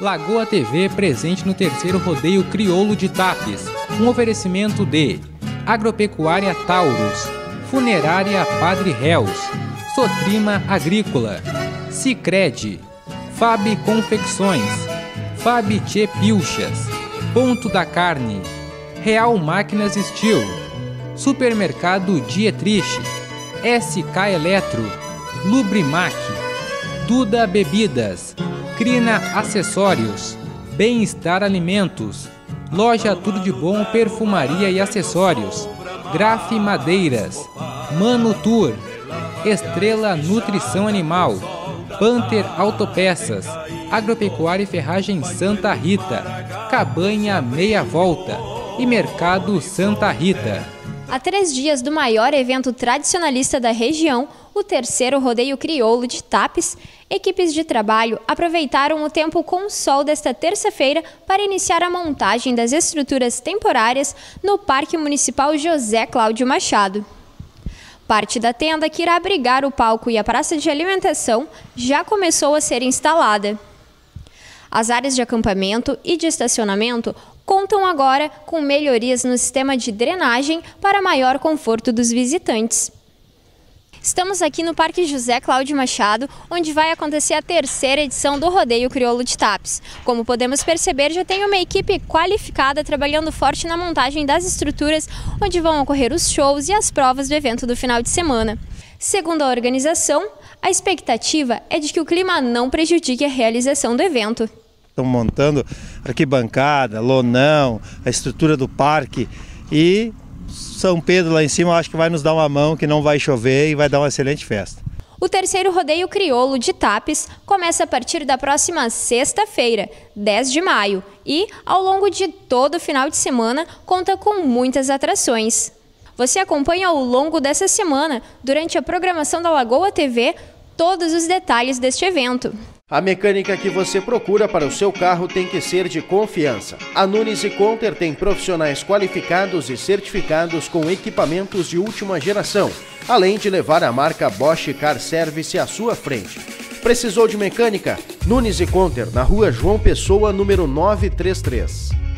Lagoa TV presente no terceiro rodeio crioulo de Tapes. Um oferecimento de Agropecuária Taurus, Funerária Padre Réus, Sotrima Agrícola, Sicredi, Fab Confecções, Fab Tchê Pilchas, Ponto da Carne, Real Máquinas Steel, Supermercado Dietrich, SK Eletro, Lubrimac, Duda Bebidas, Crina Acessórios, Bem-Estar Alimentos, Loja Tudo de Bom Perfumaria e Acessórios, Grafe Madeiras, Mano Tour, Estrela Nutrição Animal, Panther Autopeças, Agropecuária e Ferragem Santa Rita, Cabanha Meia Volta e Mercado Santa Rita. A três dias do maior evento tradicionalista da região, o terceiro rodeio crioulo de Tapes, equipes de trabalho aproveitaram o tempo com sol desta terça-feira para iniciar a montagem das estruturas temporárias no Parque Municipal José Cláudio Machado. Parte da tenda que irá abrigar o palco e a praça de alimentação já começou a ser instalada. As áreas de acampamento e de estacionamento contam agora com melhorias no sistema de drenagem para maior conforto dos visitantes. Estamos aqui no Parque José Cláudio Machado, onde vai acontecer a terceira edição do Rodeio Crioulo de Tapes. Como podemos perceber, já tem uma equipe qualificada trabalhando forte na montagem das estruturas onde vão ocorrer os shows e as provas do evento do final de semana. Segundo a organização, a expectativa é de que o clima não prejudique a realização do evento estão montando arquibancada, lonão, a estrutura do parque e São Pedro lá em cima acho que vai nos dar uma mão que não vai chover e vai dar uma excelente festa. O terceiro rodeio crioulo de Tapes começa a partir da próxima sexta-feira, 10 de maio, e, ao longo de todo o final de semana, conta com muitas atrações. Você acompanha ao longo dessa semana, durante a programação da Lagoa TV, todos os detalhes deste evento. A mecânica que você procura para o seu carro tem que ser de confiança. A Nunes e Conter tem profissionais qualificados e certificados com equipamentos de última geração, além de levar a marca Bosch Car Service à sua frente. Precisou de mecânica? Nunes e Conter, na rua João Pessoa, número 933.